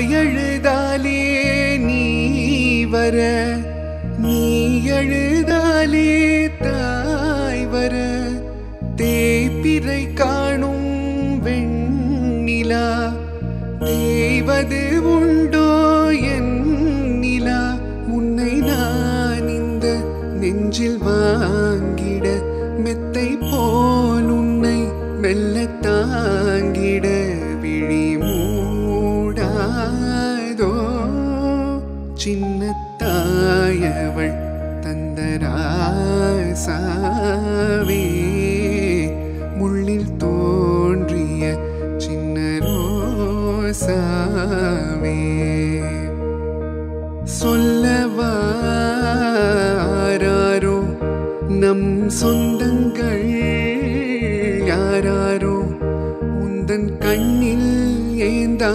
எழுதாலே நீ வர நீ எழுதாலே தாய் வர. தேய்பிறை காணும் வெண்ணிலா தேய்வது உண்டோ என் நிலா உன்னை நான் இந்த நெஞ்சில் வாங்க சின்ன தாயவள் தந்தராசாவே முள்ளில் தோன்றிய சின்ன ரோசாவே சொல்லவாரோ நம் சொந்தங்கள் யாராரோ? உந்தன் கண்ணில் ஏந்தா